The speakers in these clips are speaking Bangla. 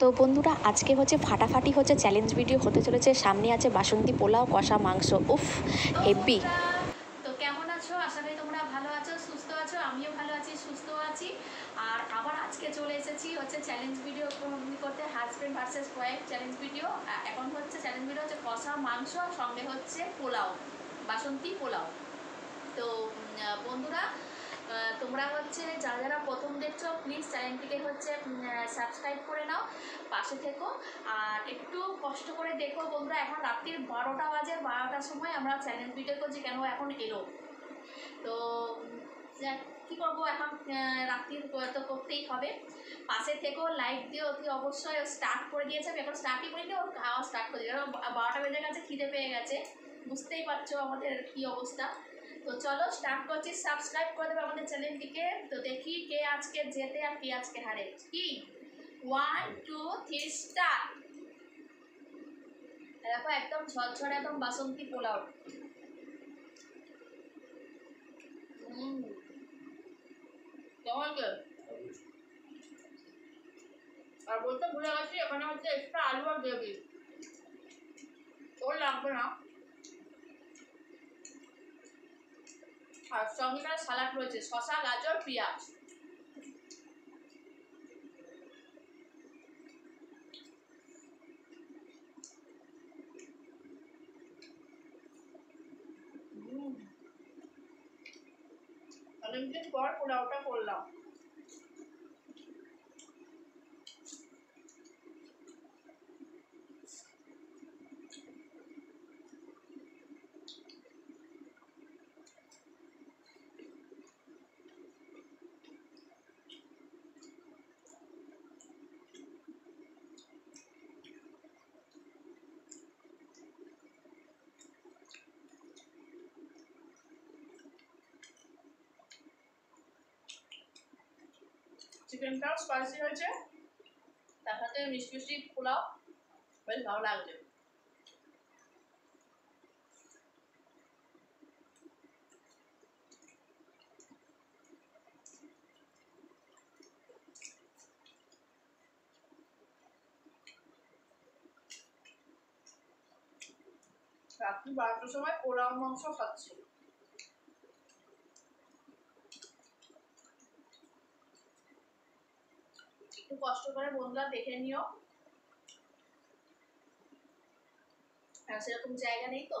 তো বন্ধুরা, আজকে হচ্ছে ফাটাফাটি হচ্ছে চ্যালেঞ্জ ভিডিও হতে চলেছে। সামনে আছে বাসন্তী পোলাও, কষা মাংস। উফ হেভি তো কেমন আছো? আশা করি তোমরা ভালো আছো, সুস্থ আছো, আমিও ভালো আছি, সুস্থ আছি। আর আবার আজকে চলে এসেছি হচ্ছে চ্যালেঞ্জ ভিডিও করতে husband versus wife challenge video এখন হচ্ছে চ্যালেঞ্জ ভিডিও হচ্ছে কষা মাংস, সঙ্গে হচ্ছে পোলাও, বাসন্তী পোলাও। তো বন্ধুরা তোমরা হচ্ছে যারা যারা প্রথম দেখছ প্লিজ চ্যানেলটিকে হচ্ছে সাবস্ক্রাইব করে নাও পাশে থেকো। আর একটু কষ্ট করে দেখো বন্ধুরা এখন রাত্রির বারোটা বাজে বারোটার সময় আমরা চ্যালেঞ্জ ভিডিও করছি কেন এখন এলো? তো কি করব এখন আহ, রাত্রির তো করতেই হবে। পাশে থেকেও লাইক দিয়ে অতি অবশ্যই। স্টার্ট করে দিয়েছে আমি এখন স্টার্টই করিনি ওর খাওয়া স্টার্ট করে দিই বারোটা বেজে গেছে খিদে পেয়ে গেছে। বুঝতেই পারছ আমাদের কী অবস্থা। তো চলো স্টার্ট করছি। সাবস্ক্রাইব করে দেবে আমাদের চ্যানেলটিকে তো দেখি কে আজকে জেতে আর কে আজকে হারে। কি? ওয়ান টু থ্রি স্টার্ট দেখো একদম ঝরঝরে একদম বাসন্তী পোলাও। আর বলতে ভুলে গেছি, এখানে হচ্ছে এক্সট্রা আলু আর গ্রেভি। ওর লাগবে না আর সঙ্গে সালাড রয়েছে। শশা গাজর অনেকদিন পর পোলাওটা করলাম। চিকেনটাও স্পাইসি হয়েছে? তার সাথে মিষ্টি মিষ্টি পোলাও। বেশ ভালো লাগছে রাত্রি বারোটার সময় পোলাও মাংস খাচ্ছি। একটু কষ্ট করে বন্ধুরা দেখে নিও। আর সেরকম জায়গা নেই তো?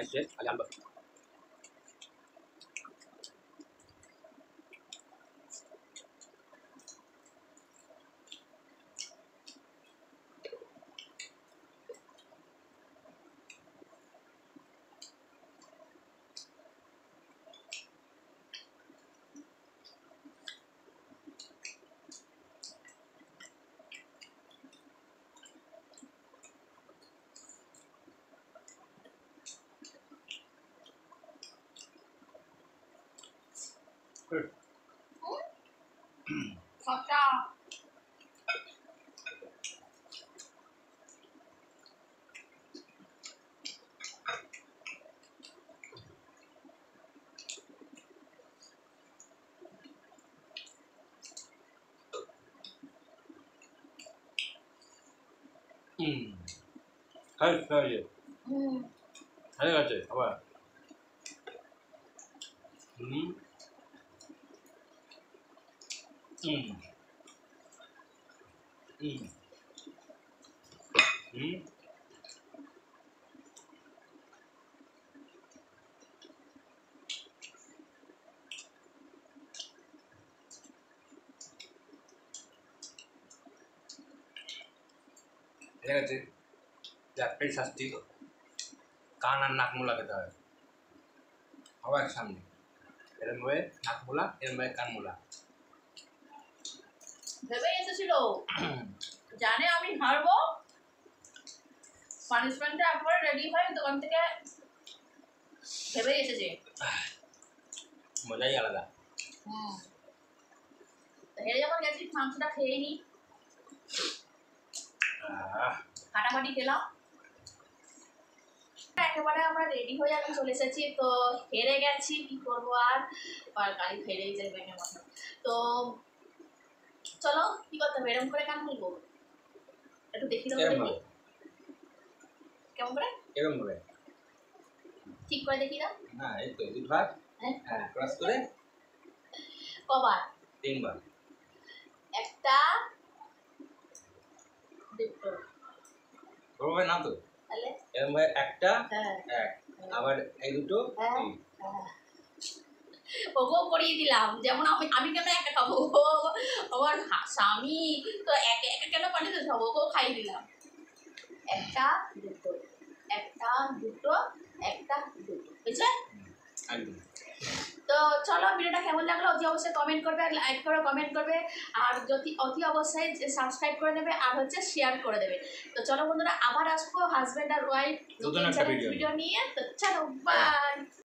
الاجزاء علي عم بفهمها 네. 응? 맞아. 음. 다이어트 해야지. 음. 다이어트 해야지. 봐봐요. 음. হয়ে গেছে একটাই শাস্তি, কান আর নাক মোলা খেতে হয়। সবার সামনে। এরম ভাবে নাক মোলা, এরম ভাবে কান মোলা। ভেবে এসেছিল জানে আমি হারবো। পানিশমেন্টটা একবারে রেডি হয় দোকান থেকে ভেবে এসেছে মজাই আলাদা। হেরে যখন গেছি মাংসটা খেয়ে নি। কাটাকাটি খেলাম। একেবারে আমরা রেডি হয়ে এখন চলে এসেছি। তো হেরে গেছি কি করব আর? গাড়ি ফেরেই ব্যাঙের মতো তো চলো কি করতে হবে এরকম করে কেন বলব একটু দেখি ভাবে কেমন করে? এরম ভাবে ঠিক করে দেখি না হ্যাঁ এই তো দুবার হ্যাঁ। হ্যাঁ ক্রস করে। কবার? তিনবার। একটা দুটো। ওরভাবে না তো? তাহলে? এরম ভাবে একটা হ্যাঁ। এক। আবার এই দুটো হ্যাঁ। তিন। ওকেও করিয়ে দিলাম। যেমন আমি আমি কেন একা খাব? ও আমার স্বামী তো একে একা কেন পাঠিয়ে ওকেও খাইয়ে দিলাম। একটা দুটো। একটা দুটো একটা দুটো। বুঝছে তো চলো ভিডিওটা কেমন লাগল? অতি অবশ্যই কমেন্ট করবে লাইক করে কমেন্ট করবে। আর যদি অতি অবশ্যই সাবস্ক্রাইব করে দেবে আর হচ্ছে শেয়ার করে দেবে। তো চলো বন্ধুরা আবার আসব হাজব্যান্ড আর ওয়াইফ। ভিডিও নিয়ে। তো চলো বাই